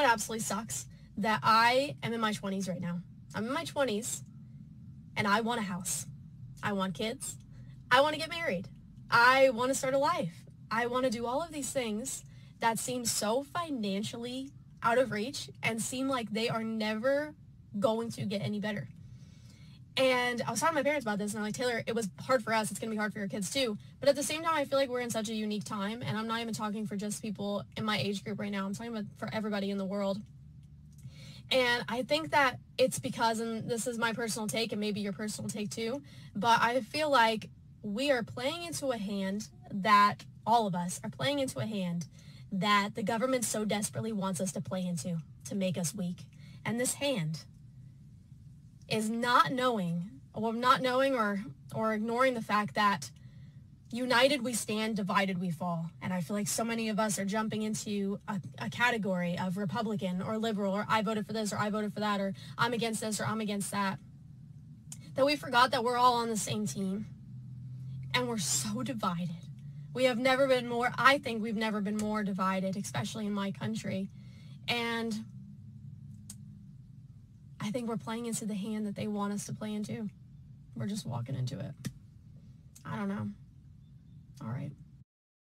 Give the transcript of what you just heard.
what absolutely sucks? That I am in my 20s right now. I'm in my 20s and I want a house. I want kids. I want to get married. I want to start a life. I want to do all of these things that seem so financially out of reach and seem like they are never going to get any better. And I was talking to my parents about this, and I'm like, Taylor, it was hard for us. It's going to be hard for your kids too. But at the same time, I feel like we're in such a unique time, and I'm not even talking for just people in my age group right now. I'm talking about for everybody in the world. And I think that it's because, and this is my personal take, and maybe your personal take too, but I feel like we are playing into a hand that all of us are playing into a hand that the government so desperately wants us to play into to make us weak. And this hand is not knowing or not knowing or or ignoring the fact that united we stand divided we fall. And i feel like so many of us are jumping into a, a, category of republican or liberal or i voted for this or i voted for that or i'm against this or i'm against that that we forgot that we're all on the same team and we're so divided. We have never been more i think we've never been more divided especially in my country. And I think we're playing into the hand that they want us to play into. We're just walking into it. I don't know. All right.